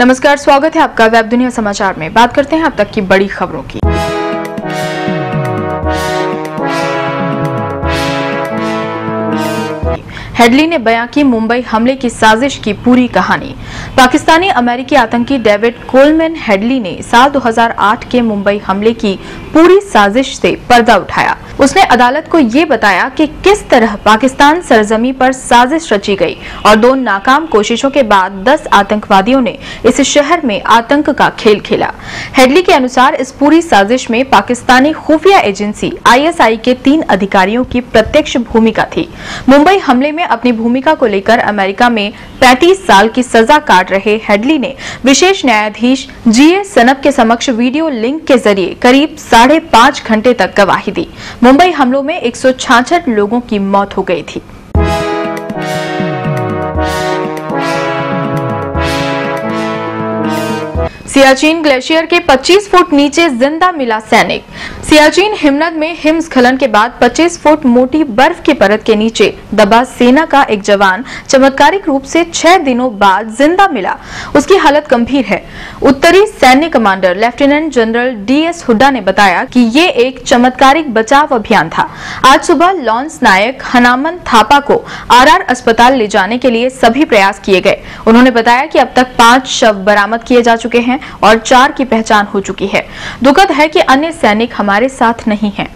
नमस्कार, स्वागत है आपका वेब दुनिया समाचार में। बात करते हैं अब तक की बड़ी खबरों की। हेडली ने बयां की मुंबई हमले की साजिश की पूरी कहानी। पाकिस्तानी अमेरिकी आतंकी डेविड कोलमैन हेडली ने साल 2008 के मुंबई हमले की पूरी साजिश से पर्दा उठाया। उसने अदालत को ये बताया कि किस तरह पाकिस्तान सरजमी पर साजिश रची गई और दो नाकाम कोशिशों के बाद 10 आतंकवादियों ने इस शहर में आतंक का खेल खेला। हेडली के अनुसार इस पूरी साजिश में पाकिस्तानी खुफिया एजेंसी आईएसआई के तीन अधिकारियों की प्रत्यक्ष भूमिका थी। मुंबई हमले में अपनी भूमिका को लेकर अमेरिका में 35 साल की सजा काट रहे हेडली ने विशेष न्यायाधीश जी ए सनब के समक्ष वीडियो लिंक के ज़रिए करीब साढ़े घंटे तक गवाही दी। मुंबई हमलों में एक लोगों की मौत हो गई थी। सियाचिन ग्लेशियर के 25 फुट नीचे ज़िंदा मिला सैनिक। सियाचिन हिमनद में हिमस्खलन के बाद 25 फुट मोटी बर्फ़ की परत के नीचे दबा सेना का एक जवान चमत्कारिक रूप से छह दिनों बाद ज़िंदा मिला। उसकी हालत गंभीर है। उत्तरी सैन्य commander lieutenant general D S Hooda ने बताया कि ये एक चमत्कारिक बचाव अभियान था। आज सुबह लॉन्स नायक हनामन थापा को आर अस्पताल ले जाने के लिए सभी प्रयास किए गए। उन्होंने बताया की अब तक पाँच शव बरामद किए जा चुके हैं और चार की पहचान हो चुकी है। दुखद है की अन्य सैनिक हमारे साथ नहीं है।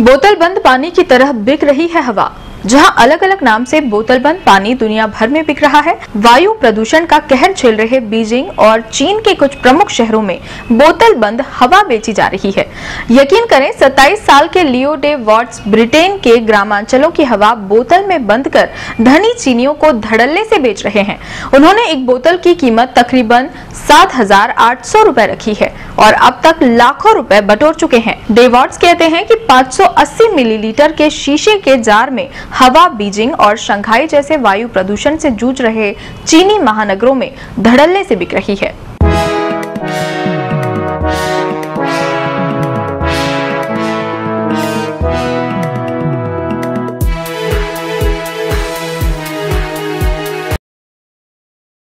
बोतल बंद पानी की तरह बिक रही है हवा। जहाँ अलग अलग नाम से बोतलबंद पानी दुनिया भर में बिक रहा है। वायु प्रदूषण का कहर झेल रहे बीजिंग और चीन के कुछ प्रमुख शहरों में बोतल बंद हवा बेची जा रही है। यकीन करें 27 साल के लियो डे वॉट्स ब्रिटेन के ग्रामांचलों की हवा बोतल में बंद कर धनी चीनियों को धड़ल्ले से बेच रहे हैं। उन्होंने एक बोतल की कीमत तकरीबन सात हज़ार आठ सौ रखी है। और अब तक लाखों रुपए बटोर चुके हैं। डेवॉर्ड्स कहते हैं कि 580 मिलीलीटर के शीशे के जार में हवा बीजिंग और शंघाई जैसे वायु प्रदूषण से जूझ रहे चीनी महानगरों में धड़ल्ले से बिक रही है।